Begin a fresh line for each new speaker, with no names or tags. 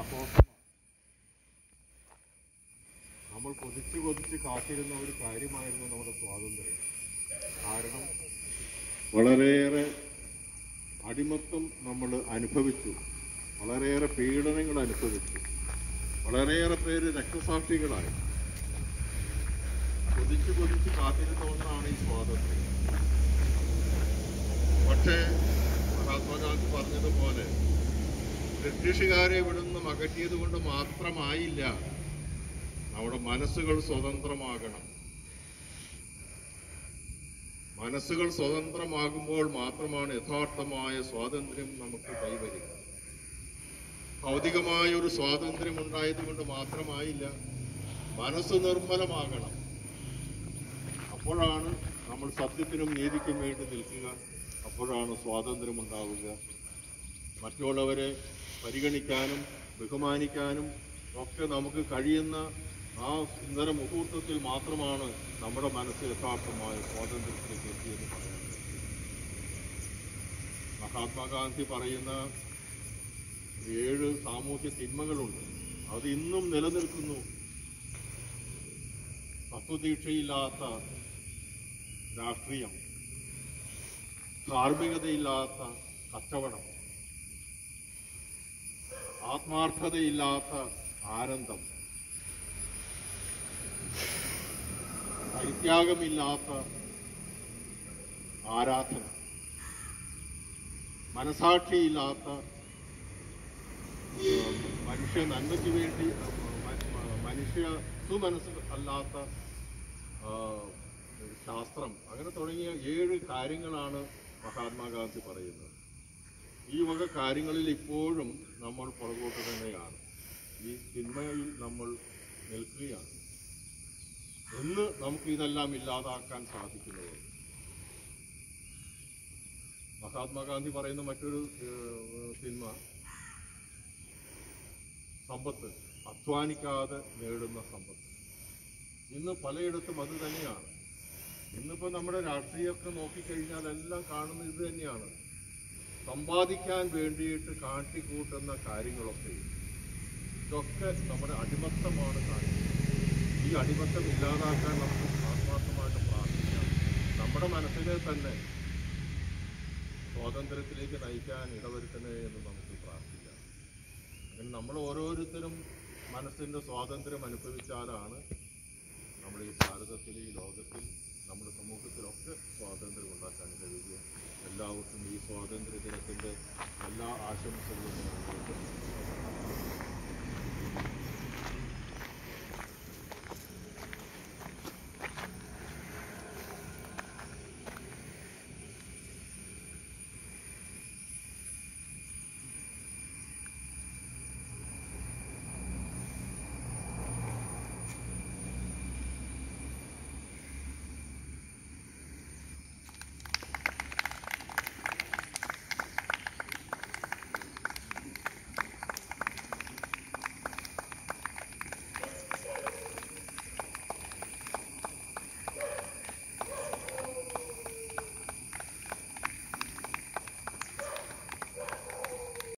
ആഘോഷമാണ് നമ്മൾ കൊതിച്ച് കൊതിച്ച് കാത്തിരുന്ന ഒരു കാര്യമായിരുന്നു നമ്മുടെ സ്വാതന്ത്ര്യം. കാരണം വളരെയേറെ അടിമത്തം നമ്മൾ അനുഭവിച്ചു. വളരെയേറെ പീഡനങ്ങൾ അനുഭവിച്ചു. വളരെയേറെ പേര് രക്തസാക്ഷികളായി. കൊതിച്ച് കൊതിച്ച് കാത്തിരുന്ന ഒന്നാണ് ഈ സ്വാതന്ത്ര്യം. പക്ഷേ മഹാത്മാഗാന്ധി പറഞ്ഞതുപോലെ ബ്രിട്ടീഷുകാരെ ഇവിടുന്ന് അകറ്റിയത് കൊണ്ട് മാത്രമായില്ല. നമ്മുടെ മനസ്സുകൾ സ്വതന്ത്രമാകണം. മനസ്സുകൾ സ്വതന്ത്രമാകുമ്പോൾ മാത്രമാണ് യഥാർത്ഥമായ സ്വാതന്ത്ര്യം നമുക്ക് കൈവരിക. ഭൗതികമായ ഒരു സ്വാതന്ത്ര്യം ഉണ്ടായത് കൊണ്ട് മാത്രമായില്ല മനസ്സ് നിർമ്മലമാകണം. അപ്പോഴാണ് നമ്മൾ സത്യത്തിനും നീതിക്കും വേണ്ടി നിൽക്കുക. അപ്പോഴാണ് സ്വാതന്ത്ര്യം ഉണ്ടാവുക. മറ്റുള്ളവരെ പരിഗണിക്കാനും ബഹുമാനിക്കാനും ഒക്കെ നമുക്ക് കഴിയുന്ന ആ സുന്ദര മുഹൂർത്തത്തിൽ മാത്രമാണ് നമ്മുടെ മനസ്സ് യഥാർത്ഥമായ സ്വാതന്ത്ര്യത്തിലേക്ക് എത്തിയെന്ന് പറയുന്നത് മഹാത്മാഗാന്ധി പറയുന്ന ഏഴ് സാമൂഹ്യ തിന്മകളുണ്ട്. അത് ഇന്നും നിലനിൽക്കുന്നു. തത്വദീക്ഷയില്ലാത്ത രാഷ്ട്രീയം ധാർമ്മികതയില്ലാത്ത കച്ചവടം ആത്മാർത്ഥതയില്ലാത്ത ആനന്ദം. പരിത്യാഗമില്ലാത്ത ആരാധന. മനസാക്ഷിയില്ലാത്ത മനുഷ്യ നന്മയ്ക്ക് വേണ്ടി മനുഷ്യ സുമനസ് അല്ലാത്ത ശാസ്ത്രം. അങ്ങനെ തുടങ്ങിയ ഏഴ് കാര്യങ്ങളാണ് മഹാത്മാഗാന്ധി പറയുന്നത്. ഈ വക കാര്യങ്ങളിൽ ഇപ്പോഴും നമ്മൾ പുറകോട്ട് തന്നെയാണ്. ഈ തിന്മയിൽ നമ്മൾ നിൽക്കുകയാണ്. എന്ന് നമുക്ക് ഇതെല്ലാം ഇല്ലാതാക്കാൻ സാധിക്കുന്നത്. മഹാത്മാഗാന്ധി പറയുന്ന മറ്റൊരു തിന്മ സമ്പത്ത് അധ്വാനിക്കാതെ നേടുന്ന സമ്പത്ത്. ഇന്ന് പലയിടത്തും അത് തന്നെയാണ്. ഇന്നിപ്പോ നമ്മുടെ രാഷ്ട്രീയമൊക്കെ നോക്കിക്കഴിഞ്ഞാൽ എല്ലാം കാണുന്നത് ഇത് തന്നെയാണ്. സമ്പാദിക്കാൻ വേണ്ടിയിട്ട് കാട്ടിക്കൂട്ടുന്ന കാര്യങ്ങളൊക്കെ ഇതൊക്കെ നമ്മുടെ അടിമത്തമാണ് കാര്യം. ഈ അടിമത്തം ഇല്ലാതാക്കാൻ നമുക്ക് ആത്മാർത്ഥമായിട്ട് പ്രാർത്ഥിക്കാം. നമ്മുടെ മനസ്സിനെ തന്നെ സ്വാതന്ത്ര്യത്തിലേക്ക് നയിക്കാൻ ഇടവരുത്തണേ എന്ന് നമുക്ക് പ്രാർത്ഥിക്കാം. അങ്ങനെ നമ്മൾ ഓരോരുത്തരും മനസ്സിന്റെ സ്വാതന്ത്ര്യം അനുഭവിച്ചാലാണ് നമ്മൾ ഈ ഭാരതത്തിൽ ഈ ലോകത്തിൽ നമ്മുടെ സമൂഹത്തിലൊക്കെ സ്വാതന്ത്ര്യം ഉണ്ടാക്കാൻ ഉണ്ടാവട്ടും ഈ സ്വാതന്ത്ര്യ ദിനത്തിന്റെ എല്ലാ ആശംസകളും